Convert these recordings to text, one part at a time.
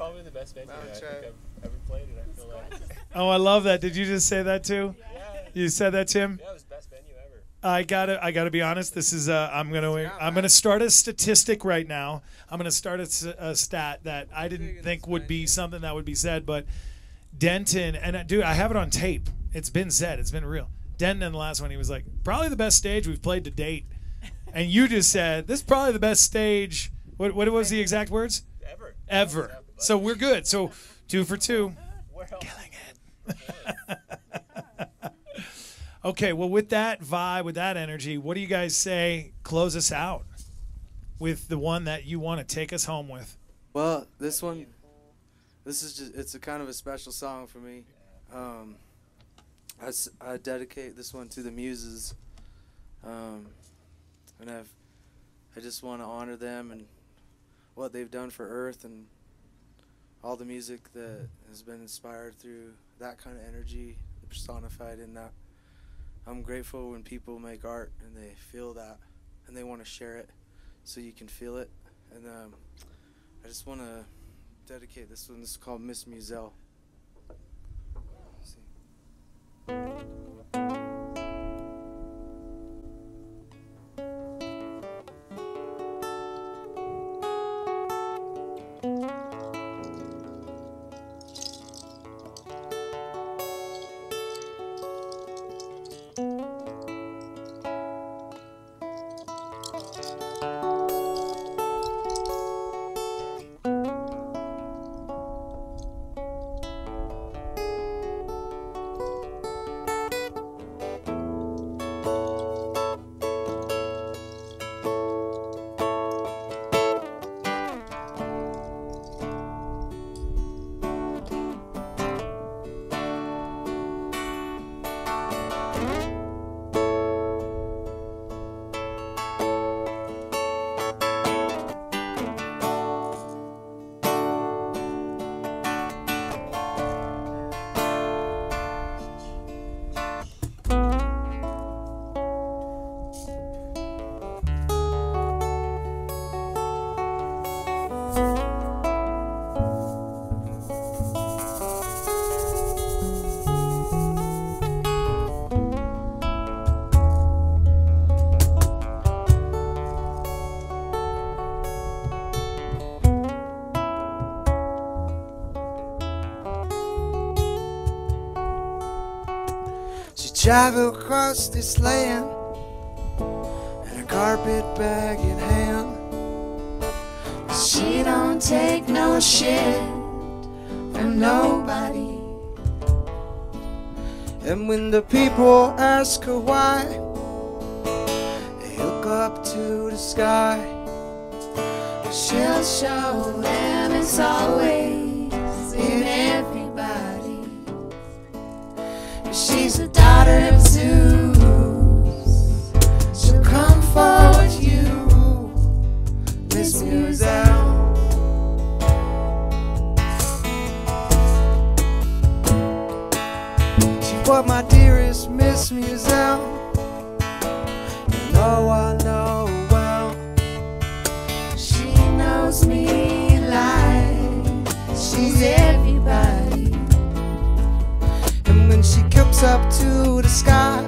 probably the best venue I think I've ever played in. I feel like. Oh, I love that. Did you just say that too? Yeah. You said that, Tim? Yeah, it was best venue ever. I gotta, I gotta be honest. This is, uh, I'm gonna, I'm gonna start a statistic right now. I'm gonna start a, s- a stat that I didn't think would be something that would be said, but Denton and uh, dude, I have it on tape. It's been said. It's been real. Denton in the last one, he was like, probably the best stage we've played to date, and you just said this is probably the best stage. What, what was the exact words? Ever. Ever. So we're good. So two for two. Where it. Okay, well, with that vibe, with that energy, what do you guys say? Close us out with the one that you want to take us home with. Well, this one, this is just, it's a kind of a special song for me. Um, I, s- I dedicate this one to the muses. Um, and I've, I just want to honor them and what they've done for Earth and all the music that has been inspired through that kind of energy personified in that. I'm grateful when people make art and they feel that and they want to share it so you can feel it. And um, I just want to dedicate this one. This is called Miss Muselle. She traveled across this land and a carpet bag in hand. She don't take no shit from nobody. And when the people ask her why, they look up to the sky. She'll show them it's always She's the daughter of Zeus. She'll come for you, Miss Muselle. She was my dearest Miss Muselle. You know I know well. She knows me like she's everybody. And when she up to the sky,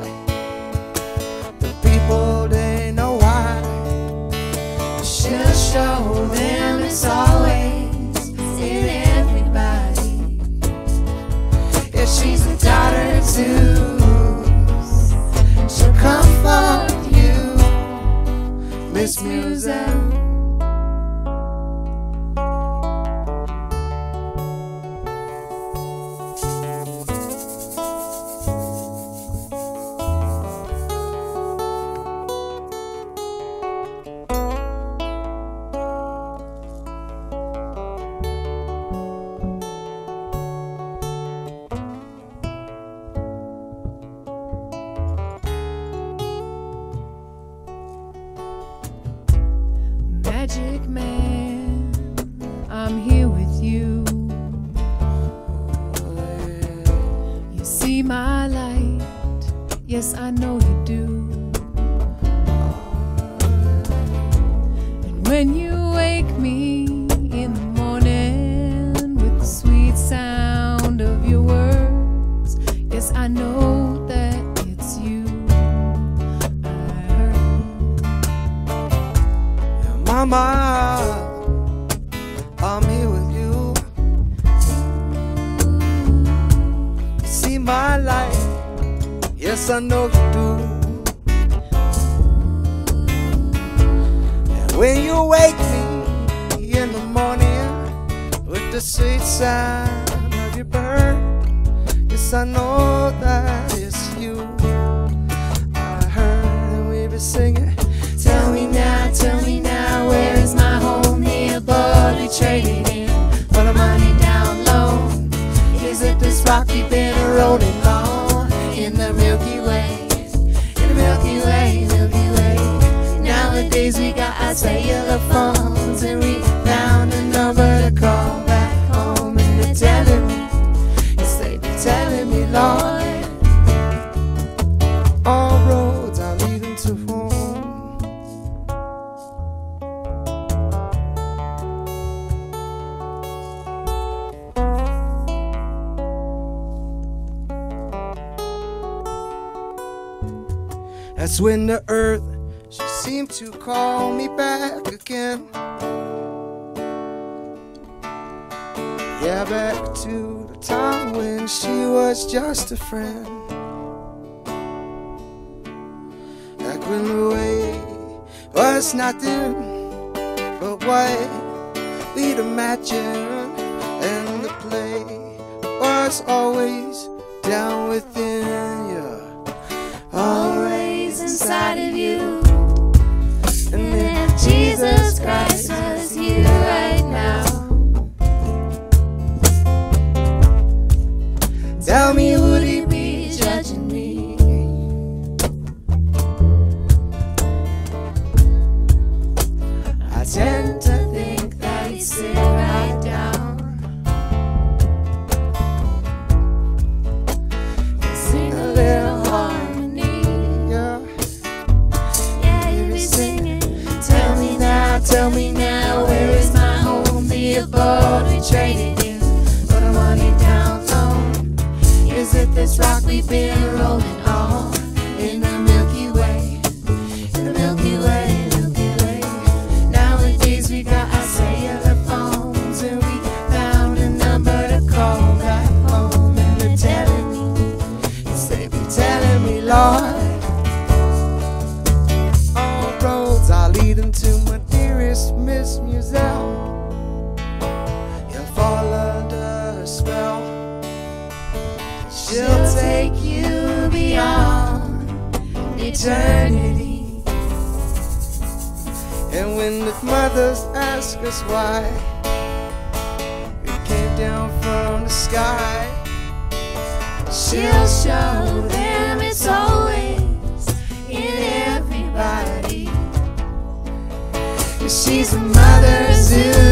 the people they know why. She'll show them it's always in everybody. Yeah, she's The daughter of Zeus. She'll come for you, Miss Muselle. when you wake me in the morning with the sweet sound of your words. Yes, I know that it's you I heard. Mama, I'm here with you. You see my life, yes, I know you do. When you wake me in the morning with the sweet sound of your bird, yes, I know that it's you. I heard we be singing. Phones and a number to call back home and they're telling me, they telling me. All roads are leading to. That's when the earth seemed to call me back again. Yeah, back to the time when she was just a friend. Back when the way was nothing but what we'd imagine, and the play was always down within you. always inside of you. Eternity. And when the mothers ask us why, we came down from the sky. She'll show them it's always in everybody. She's a mother Zeus.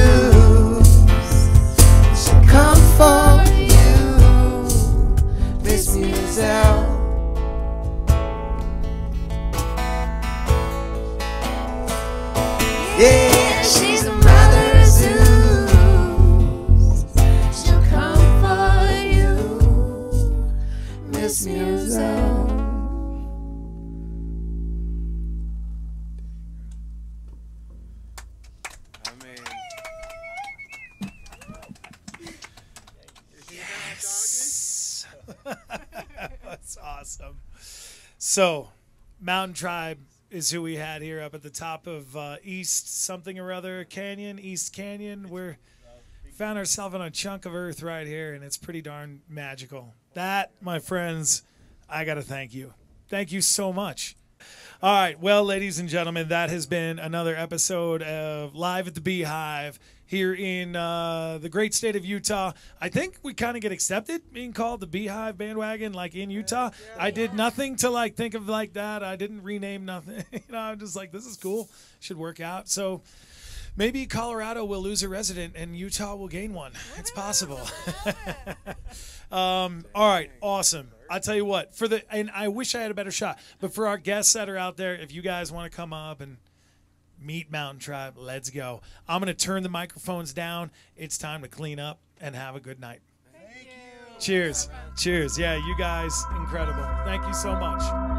So, Mountain Tribe is who we had here up at the top of uh, East something or other Canyon, East Canyon. We're found ourselves on a chunk of earth right here, and it's pretty darn magical. That, my friends, I got to thank you. Thank you so much. All right, well, ladies and gentlemen, that has been another episode of Live at the Beehive here in uh, the great state of Utah. I think we kind of get accepted being called the Beehive bandwagon, like in Utah. I did nothing to like think of like that. I didn't rename nothing. you know, I'm just like, this is cool. Should work out. So maybe Colorado will lose a resident and Utah will gain one. It's possible. um, all right, awesome. I'll tell you what, for the and I wish I had a better shot, but for our guests that are out there, if you guys want to come up and meet Mountain Tribe, let's go. I'm gonna turn the microphones down. It's time to clean up and have a good night. Thank you. Cheers. Cheers. Yeah, you guys, incredible. Thank you so much.